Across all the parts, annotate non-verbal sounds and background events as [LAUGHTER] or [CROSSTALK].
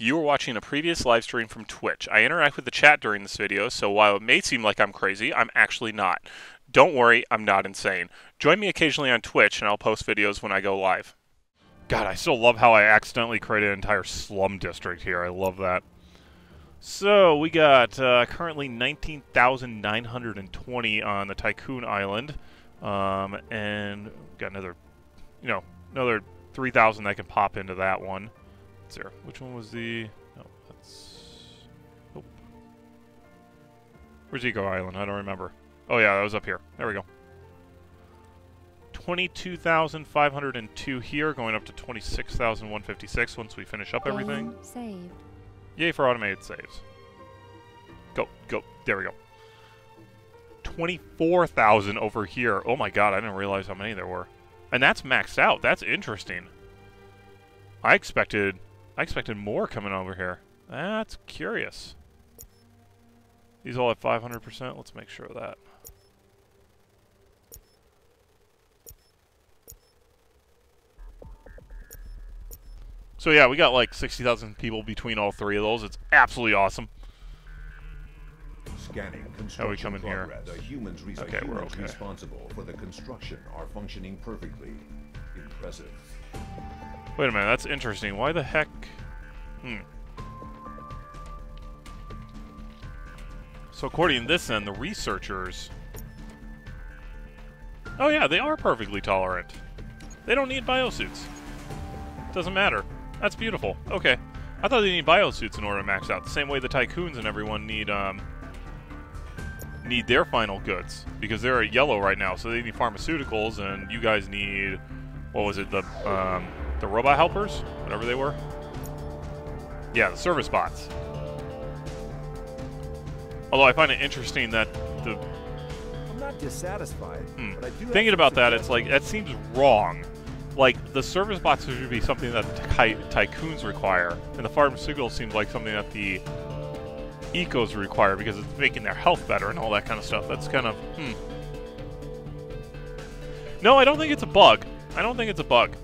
You are watching a previous live stream from Twitch. I interact with the chat during this video, so while it may seem like I'm crazy, I'm actually not. Don't worry, I'm not insane. Join me occasionally on Twitch, and I'll post videos when I go live. God, I still love how I accidentally created an entire slum district here. I love that. So, we got uh, currently 19,920 on the Tycoon Island. Um, and got another, you know, another 3,000 that can pop into that one. See. Which one was the... No, that's... Oh. Where's Eco Island? I don't remember. Oh yeah, that was up here. There we go. 22,502 here, going up to 26,156 once we finish up everything. Saved. Yay for automated saves. Go, go. There we go. 24,000 over here. Oh my god, I didn't realize how many there were. And that's maxed out. That's interesting. I expected I expected more coming over here. That's curious. These all at 500%. Let's make sure of that. So yeah, we got like 60,000 people between all three of those. It's absolutely awesome. Scanning How we construction coming here? The humans, re- Okay, we're humans okay. responsible for the construction are functioning perfectly. Impressive. Wait a minute, that's interesting. Why the heck? Hmm. So according to this then, the researchers... Oh yeah, they are perfectly tolerant. They don't need biosuits. Doesn't matter. That's beautiful. Okay. I thought they need biosuits in order to max out. The same way the tycoons and everyone need, um... Need their final goods. Because they're yellow right now, so they need pharmaceuticals, and you guys need... What was it? The, um... The robot helpers? Whatever they were? Yeah, the service bots. Although I find it interesting that the I'm not dissatisfied, Hmm. but I do thinking about that, it's like that seems wrong. Like the service bots should be something that the ty- tycoons require, and the pharmaceutical seems like something that the ecos require because it's making their health better and all that kind of stuff. That's kind of hmm. No, I don't think it's a bug. I don't think it's a bug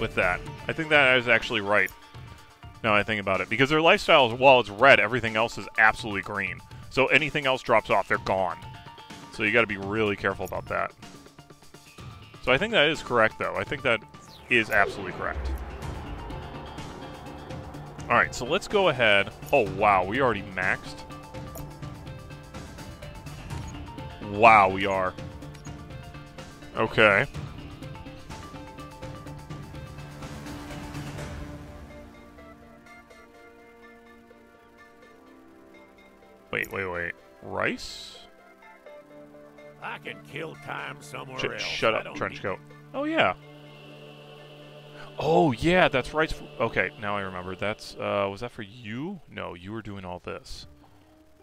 with that. I think that is actually right. Now I think about it, because their lifestyle, is, while it's red, everything else is absolutely green. So anything else drops off, they're gone. So you got to be really careful about that. So I think that is correct, though. I think that is absolutely correct. All right, so let's go ahead. Oh wow, we already maxed. Wow, we are. Okay. Wait, wait, wait. Rice? I can kill time somewhere Sh- else. shut up, trench coat. Oh yeah. Oh yeah, that's right. Okay, now I remember. That's uh, was that for you? No, you were doing all this.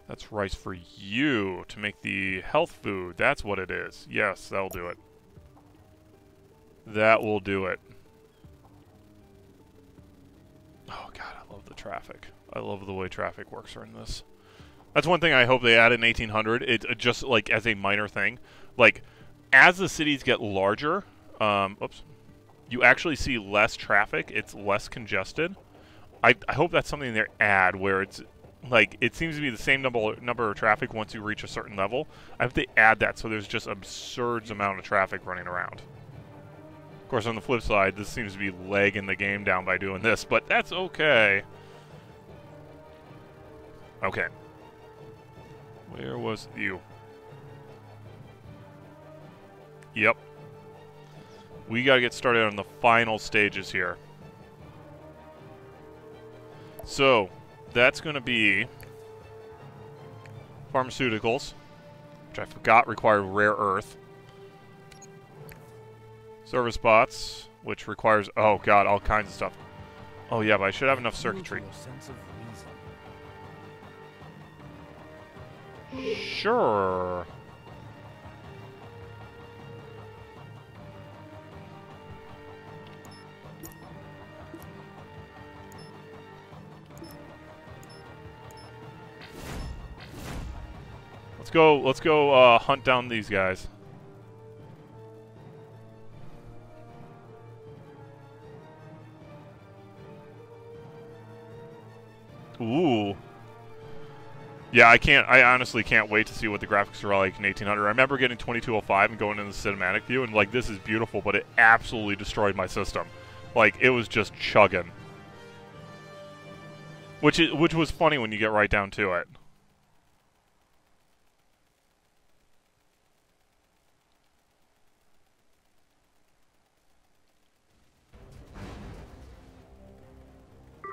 That's rice for you to make the health food. That's what it is. Yes, that'll do it. That will do it. Oh god, I love the traffic. I love the way traffic works in this. That's one thing I hope they add in 1800. It uh, just like as a minor thing, like as the cities get larger, um, oops, you actually see less traffic. It's less congested. I, I hope that's something they add where it's like it seems to be the same number number of traffic once you reach a certain level. I hope they add that so there's just absurd amount of traffic running around. Of course, on the flip side, this seems to be lagging the game down by doing this, but that's okay. Okay. Where was you? Yep. We gotta get started on the final stages here. So, that's gonna be pharmaceuticals, which I forgot required rare earth. Service bots, which requires oh god, all kinds of stuff. Oh yeah, but I should have enough circuitry. Sure. Let's go, let's go uh, hunt down these guys. Yeah, I can't. I honestly can't wait to see what the graphics are like in 1800. I remember getting 2205 and going into the cinematic view, and like this is beautiful, but it absolutely destroyed my system. Like it was just chugging. Which is, which was funny when you get right down to it.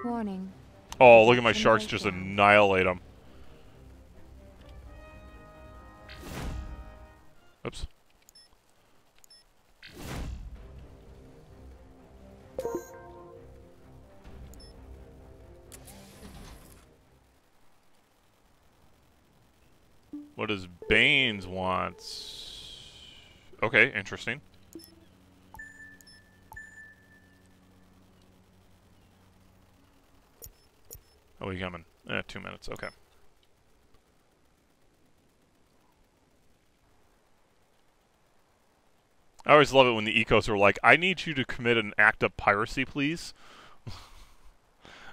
Warning. Oh, look at my sharks just annihilate them. Okay, interesting. Oh, we coming? Eh, two minutes. Okay. I always love it when the ecos are like, "I need you to commit an act of piracy, please." [LAUGHS]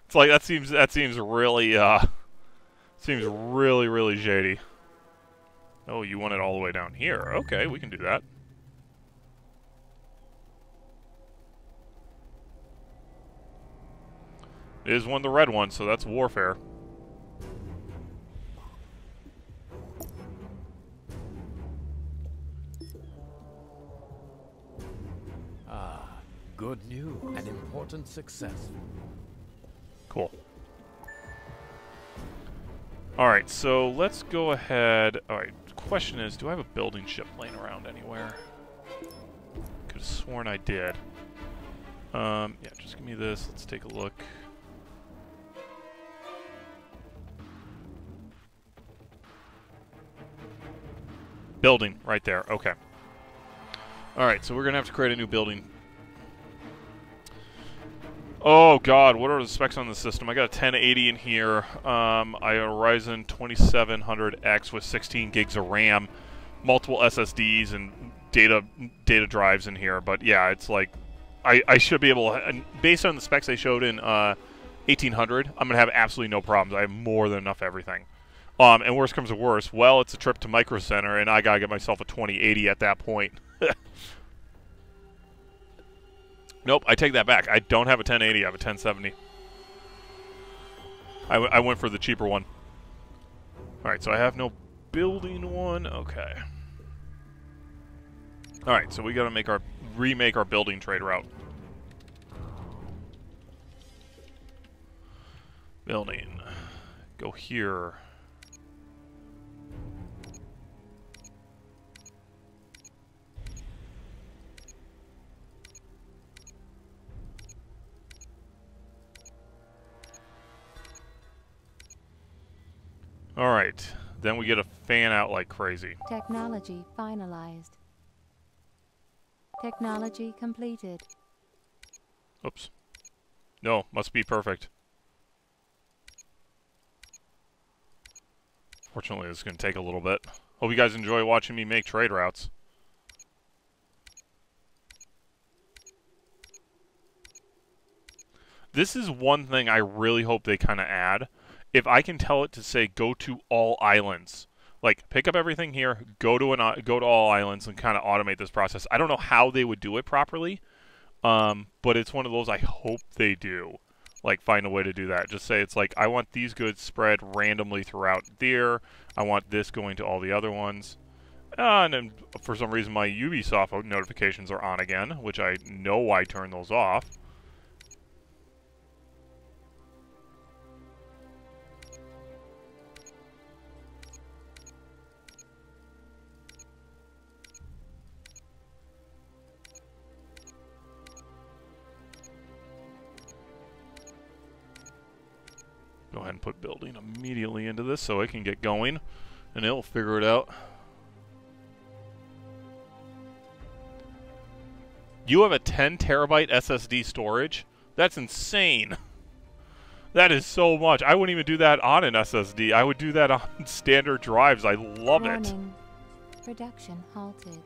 it's like that seems that seems really uh seems really really shady. Oh, you want it all the way down here? Okay, we can do that. It is one of the red ones, so that's warfare. Ah, good news. An important success. Cool. Alright, so let's go ahead. Alright, question is, do I have a building ship laying around anywhere? Could have sworn I did. Um, yeah, just give me this. Let's take a look. Building, right there. Okay. Alright, so we're going to have to create a new building. Oh god, what are the specs on the system? I got a 1080 in here. Um, I got a Ryzen 2700X with 16 gigs of RAM, multiple SSDs and data data drives in here. But yeah, it's like I, I should be able to, based on the specs I showed in uh, 1800, I'm gonna have absolutely no problems. I have more than enough everything. Um, and worst comes to worst, well, it's a trip to Micro Center, and I gotta get myself a 2080 at that point. [LAUGHS] nope, I take that back. I don't have a 1080. I have a 1070. I, I went for the cheaper one. All right, so I have no building one. Okay. All right, so we got to make our remake our building trade route. Building. Go here. All right. Then we get a fan out like crazy. Technology finalized. Technology completed. Oops. No, must be perfect. Fortunately, this is going to take a little bit. Hope you guys enjoy watching me make trade routes. This is one thing I really hope they kind of add if I can tell it to say go to all islands, like pick up everything here, go to an go to all islands, and kind of automate this process. I don't know how they would do it properly, um, but it's one of those I hope they do. Like find a way to do that. Just say it's like I want these goods spread randomly throughout there. I want this going to all the other ones. Uh, and then for some reason my Ubisoft notifications are on again, which I know I turned those off. Put building immediately into this so it can get going, and it'll figure it out. You have a 10 terabyte SSD storage? That's insane. That is so much. I wouldn't even do that on an SSD. I would do that on [LAUGHS] standard drives. I love it. Production halted.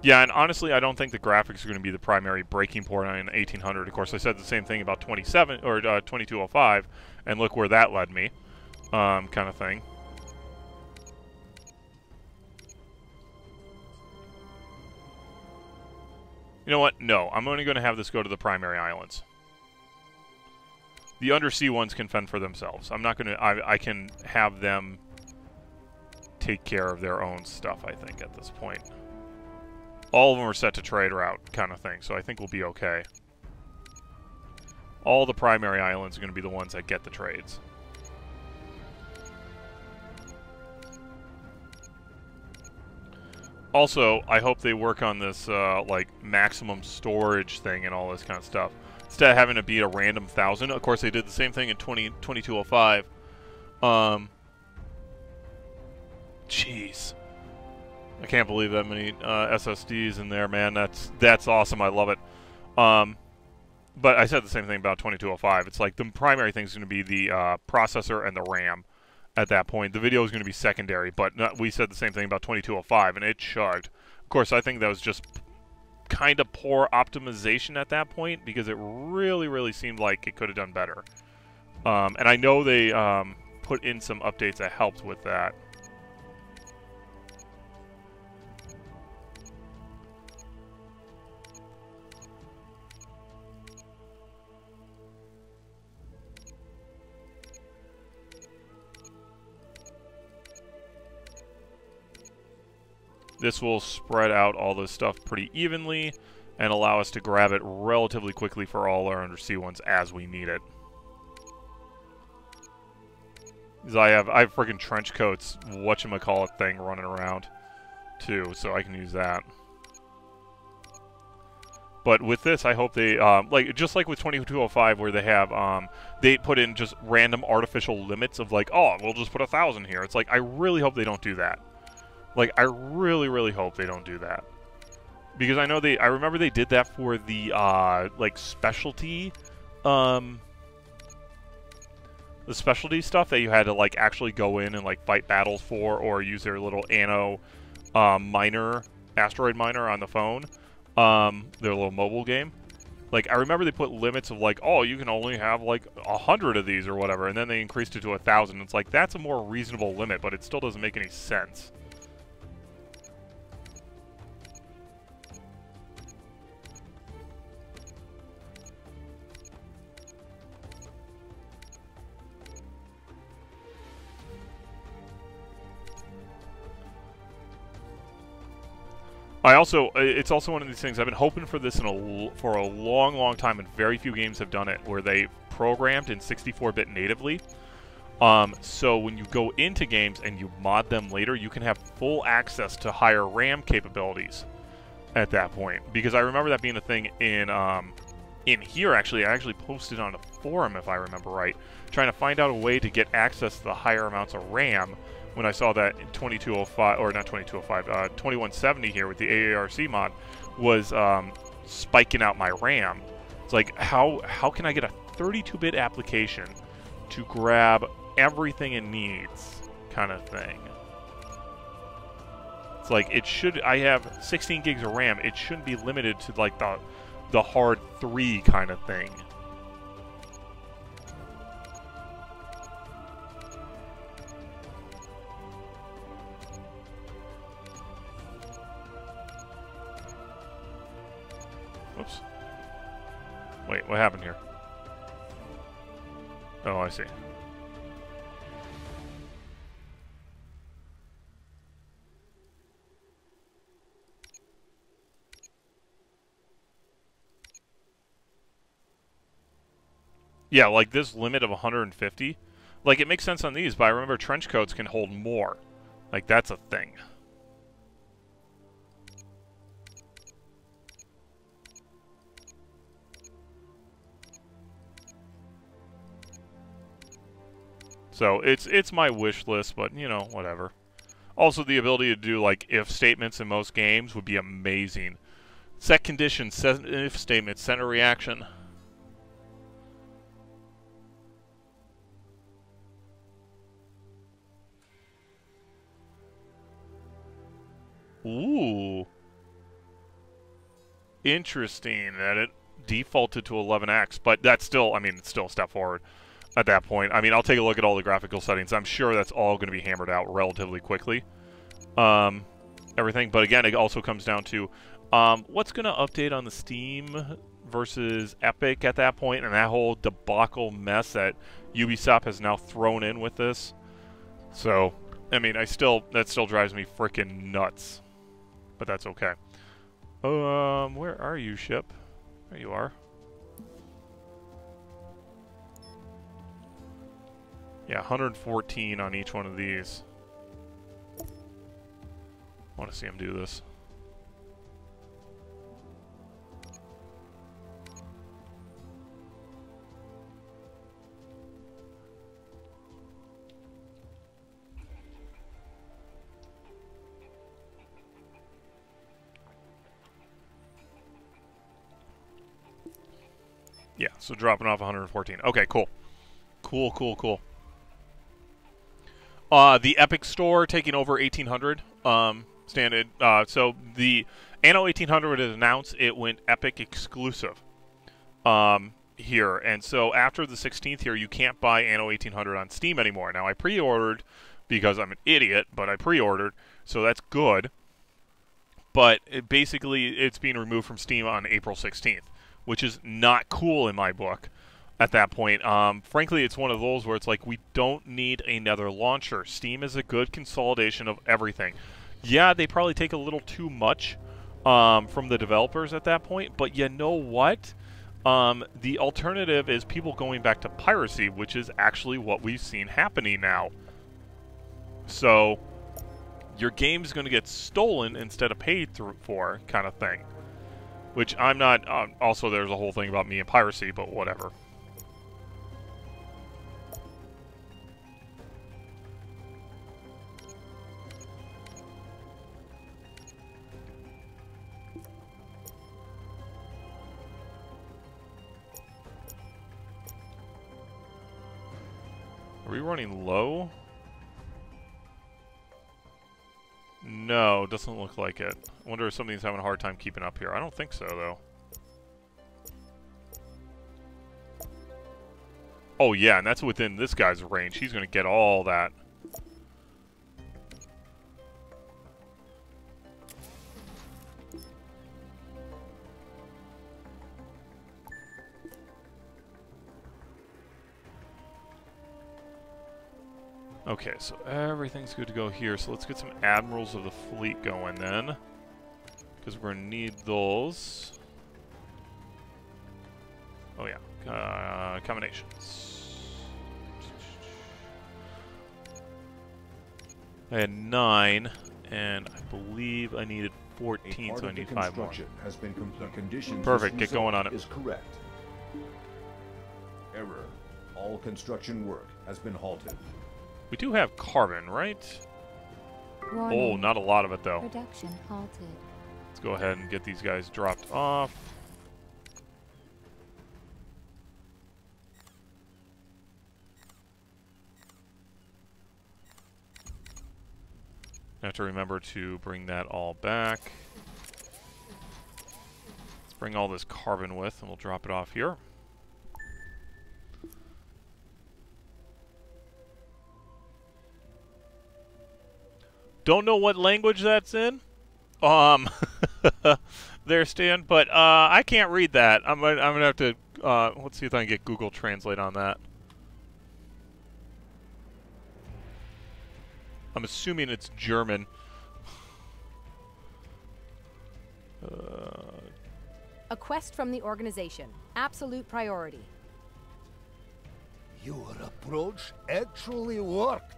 Yeah, and honestly, I don't think the graphics are going to be the primary breaking point on 1800. Of course, I said the same thing about 27 or uh, 2205, and look where that led me, um, kind of thing. You know what? No, I'm only going to have this go to the primary islands. The undersea ones can fend for themselves. I'm not going to. I I can have them take care of their own stuff. I think at this point all of them are set to trade route kind of thing, so I think we'll be okay. All the primary islands are going to be the ones that get the trades. Also, I hope they work on this, uh, like, maximum storage thing and all this kind of stuff. Instead of having to be a random thousand. Of course, they did the same thing in 20, 2205. Um, jeez. I can't believe that many uh, SSDs in there, man. That's that's awesome. I love it. Um, but I said the same thing about 2205. It's like the primary thing is going to be the uh, processor and the RAM at that point. The video is going to be secondary, but not, we said the same thing about 2205, and it chugged. Of course, I think that was just kind of poor optimization at that point because it really, really seemed like it could have done better. Um, and I know they um, put in some updates that helped with that. This will spread out all this stuff pretty evenly and allow us to grab it relatively quickly for all our undersea ones as we need it. I have I have freaking trench coats, whatchamacallit thing running around too, so I can use that. But with this, I hope they um, like just like with 2205, where they have um, they put in just random artificial limits of like, oh, we'll just put a thousand here. It's like I really hope they don't do that. Like, I really, really hope they don't do that. Because I know they, I remember they did that for the, uh, like, specialty, um, the specialty stuff that you had to, like, actually go in and, like, fight battles for or use their little Anno, um, miner, asteroid miner on the phone, um, their little mobile game. Like, I remember they put limits of, like, oh, you can only have, like, a hundred of these or whatever, and then they increased it to a thousand. It's like, that's a more reasonable limit, but it still doesn't make any sense. I also, it's also one of these things. I've been hoping for this in a for a long, long time, and very few games have done it, where they programmed in 64-bit natively. Um, so when you go into games and you mod them later, you can have full access to higher RAM capabilities at that point. Because I remember that being a thing in um, in here. Actually, I actually posted on a forum, if I remember right, trying to find out a way to get access to the higher amounts of RAM when I saw that in 2205 or not 2205, uh, 2170 here with the ARRC mod was um, spiking out my RAM. It's like how how can I get a 32-bit application to grab everything it needs, kind of thing. It's like it should. I have 16 gigs of RAM. It shouldn't be limited to like the the hard three kind of thing. Oops. Wait, what happened here? Oh, I see. Yeah, like this limit of 150. Like, it makes sense on these, but I remember trench coats can hold more. Like, that's a thing. So it's it's my wish list, but you know, whatever. Also, the ability to do like if statements in most games would be amazing. Set conditions, set if statement, center reaction. Ooh. Interesting that it defaulted to 11x, but that's still, I mean, it's still a step forward at that point. I mean, I'll take a look at all the graphical settings. I'm sure that's all going to be hammered out relatively quickly. Um, everything, but again, it also comes down to um, what's going to update on the Steam versus Epic at that point, and that whole debacle mess that Ubisoft has now thrown in with this. So, I mean, I still that still drives me freaking nuts, but that's okay. Um, where are you, ship? There you are. Yeah, 114 on each one of these. want to see him do this. Yeah, so dropping off 114. Okay, cool. Cool, cool, cool. Uh, the Epic Store taking over 1800 um, standard. Uh, so the Anno 1800 is announced. It went Epic exclusive um, here, and so after the 16th here, you can't buy Anno 1800 on Steam anymore. Now I pre-ordered because I'm an idiot, but I pre-ordered, so that's good. But it basically, it's being removed from Steam on April 16th, which is not cool in my book at that point. Um, frankly, it's one of those where it's like we don't need another launcher. Steam is a good consolidation of everything. Yeah, they probably take a little too much um, from the developers at that point, but you know what? Um, the alternative is people going back to piracy, which is actually what we've seen happening now. So, your game's going to get stolen instead of paid through for, kind of thing. Which I'm not. Uh, also, there's a whole thing about me and piracy, but whatever. We running low? No, doesn't look like it. I wonder if something's having a hard time keeping up here. I don't think so, though. Oh, yeah, and that's within this guy's range. He's going to get all that. Okay, so everything's good to go here. So let's get some admirals of the fleet going then. Because we're going to need those. Oh yeah, uh, combinations. I had nine, and I believe I needed 14, so I need five more. Has been complete. Perfect, get going on it. Is correct. Error. All construction work has been halted. We do have carbon, right? Warning. Oh, not a lot of it though. Production halted. Let's go ahead and get these guys dropped off. I have to remember to bring that all back. Let's bring all this carbon with, and we'll drop it off here. Don't know what language that's in. Um, [LAUGHS] there, Stan. But uh, I can't read that. I'm gonna, I'm gonna have to. Uh, let's see if I can get Google Translate on that. I'm assuming it's German. Uh, A quest from the organization. Absolute priority. Your approach actually worked.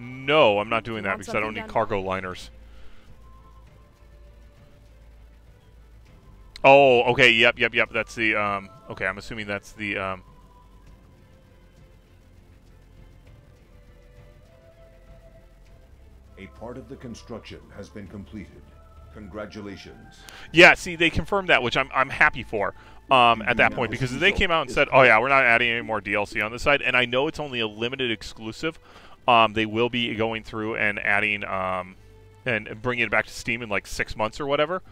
No, I'm not doing that because I don't need done? cargo liners. Oh, okay. Yep, yep, yep. That's the. Um, okay, I'm assuming that's the. Um, A part of the construction has been completed. Congratulations. Yeah, see, they confirmed that, which I'm I'm happy for. Um, at that point, because they came out and said, "Oh yeah, we're not adding any more DLC on this side," and I know it's only a limited exclusive. Um, they will be going through and adding um, and, bringing it back to Steam in like six months or whatever.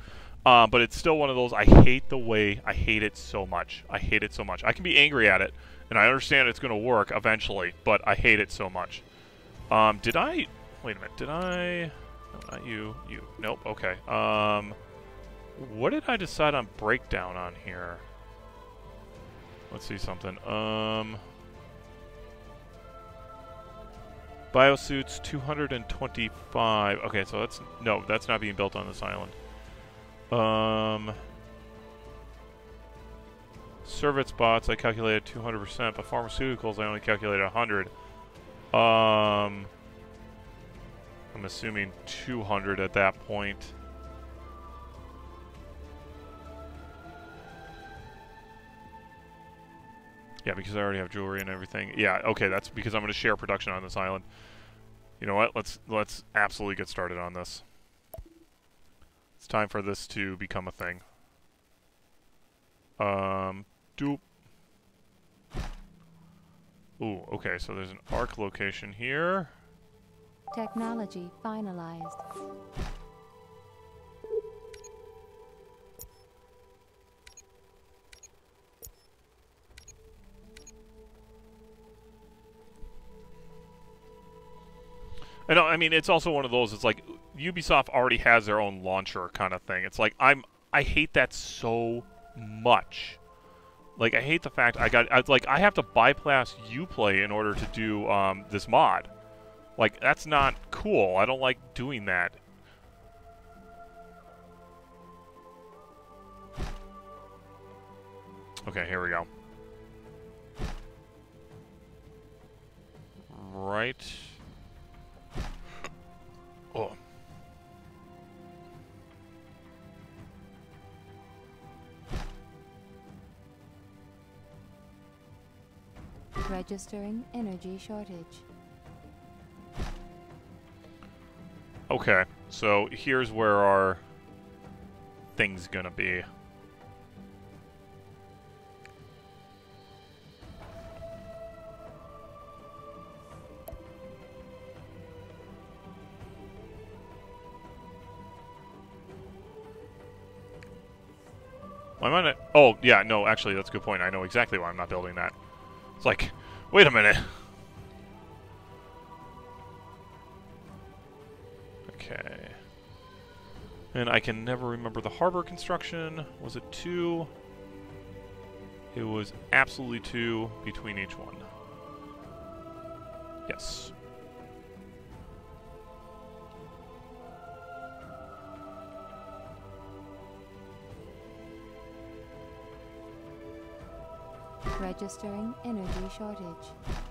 Um, but it's still one of those. I hate the way I hate it so much. I hate it so much. I can be angry at it, and I understand it's going to work eventually, but I hate it so much. Um, did I? Wait a minute. Did I? No, not you. You. Nope. Okay. Um, what did I decide on breakdown on here? Let's see something. Um, biosuits 225. Okay, so that's no, that's not being built on this island. Um, service bots I calculated 200%, but pharmaceuticals I only calculated 100. Um, I'm assuming 200 at that point. Yeah, because I already have jewelry and everything. Yeah, okay, that's because I'm going to share production on this island. You know what? Let's let's absolutely get started on this. It's time for this to become a thing. Um, doop. Ooh, okay, so there's an arc location here. Technology finalized. I know. I mean, it's also one of those. It's like Ubisoft already has their own launcher kind of thing. It's like I'm. I hate that so much. Like I hate the fact I got. I, like I have to bypass UPlay in order to do um, this mod. Like that's not cool. I don't like doing that. Okay, here we go. Right. Oh. Registering energy shortage. Okay, so here's where our thing's gonna be. Why am I not? Oh, yeah, no, actually, that's a good point. I know exactly why I'm not building that. It's like, wait a minute. Okay. And I can never remember the harbor construction. Was it two? It was absolutely two between each one. Yes. Registering energy shortage.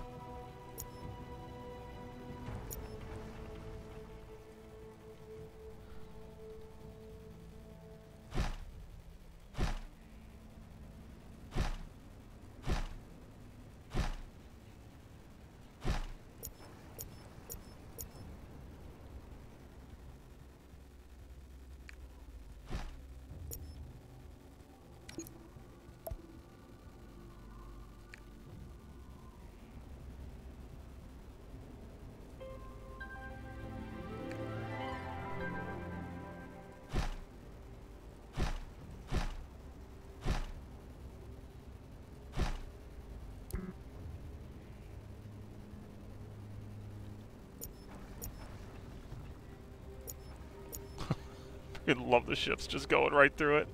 I love the ships just going right through it.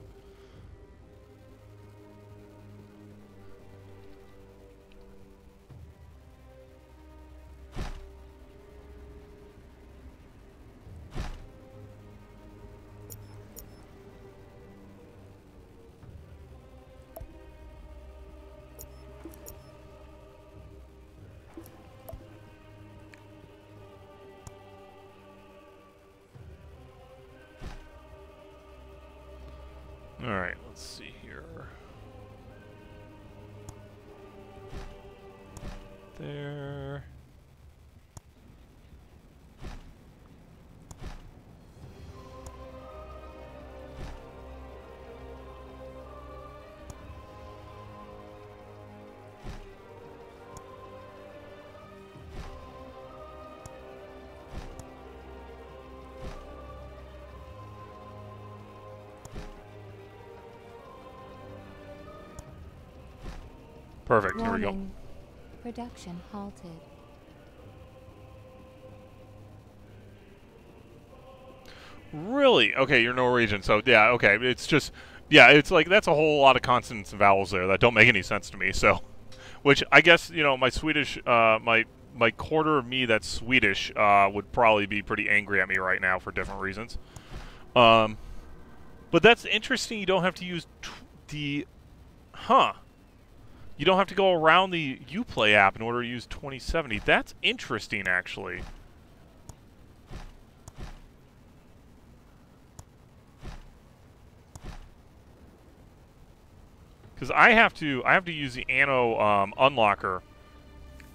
Alright, let's see here. There. Perfect. Here we go. Production halted. Really? Okay, you're Norwegian, so yeah, okay. It's just, yeah, it's like that's a whole lot of consonants and vowels there that don't make any sense to me. So, [LAUGHS] which I guess you know my Swedish, uh, my my quarter of me that's Swedish uh, would probably be pretty angry at me right now for different reasons. Um, but that's interesting. You don't have to use the, huh? You don't have to go around the UPlay app in order to use 2070. That's interesting, actually. Because I have to, I have to use the Anno um, unlocker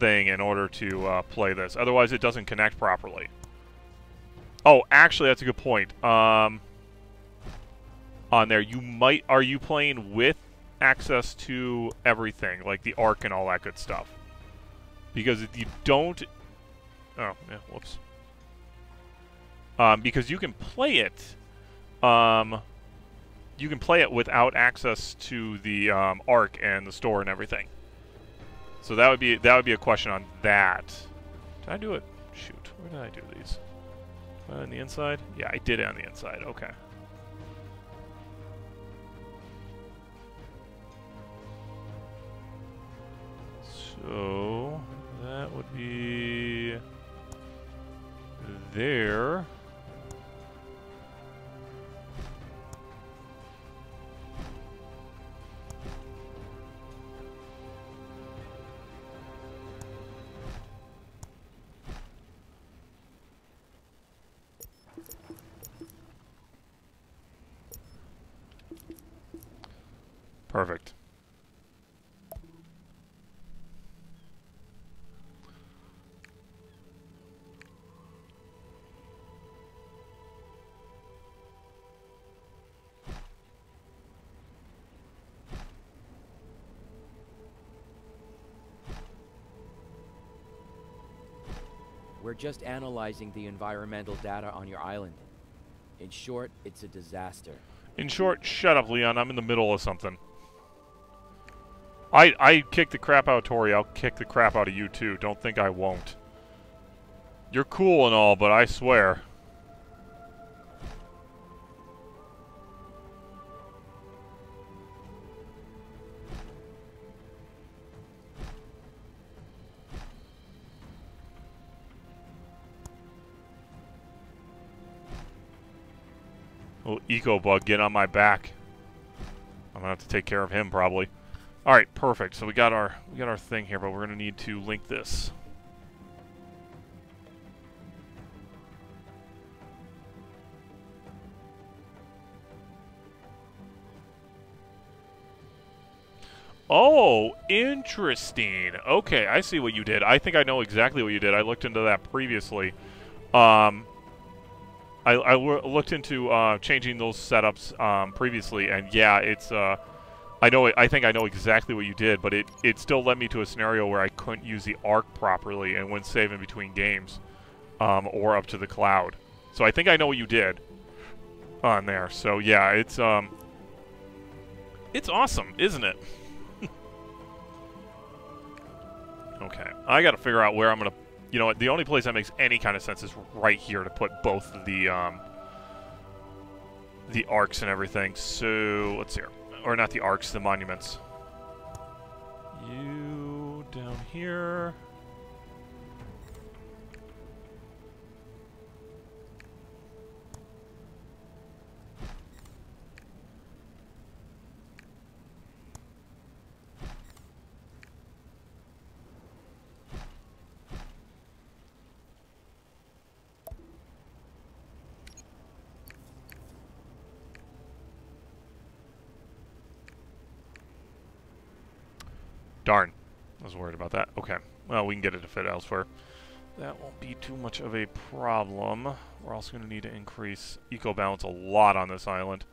thing in order to uh, play this. Otherwise, it doesn't connect properly. Oh, actually, that's a good point. Um, on there, you might, are you playing with access to everything, like the arc and all that good stuff? Because if you don't, oh yeah, whoops. Um, because you can play it, um, you can play it without access to the um, arc and the store and everything. So that would be that would be a question on that. Did I do it? Shoot, where did I do these? Uh, on the inside? Yeah, I did it on the inside. Okay. So that would be there. We're just analyzing the environmental data on your island. In short, it's a disaster. In short, shut up, Leon. I'm in the middle of something. I I kick the crap out of Tori. I'll kick the crap out of you too. Don't think I won't. You're cool and all, but I swear. Eco bug get on my back. I'm gonna have to take care of him probably. All right, perfect. So we got our we got our thing here, but we're gonna need to link this. Oh, interesting. Okay, I see what you did. I think I know exactly what you did. I looked into that previously. Um, I, looked into uh, changing those setups um, previously, and yeah, it's. Uh, I know. I think I know exactly what you did, but it it still led me to a scenario where I couldn't use the arc properly and save in between games, um, or up to the cloud. So I think I know what you did on there. So yeah, it's um, it's awesome, isn't it? [LAUGHS] okay, I got to figure out where I'm gonna you know what? The only place that makes any kind of sense is right here to put both the um, the arcs and everything. So let's see here, or not the arcs, the monuments. You down here. Darn. I was worried about that. Okay. Well, we can get it to fit elsewhere. That won't be too much of a problem. We're also going to need to increase eco balance a lot on this island.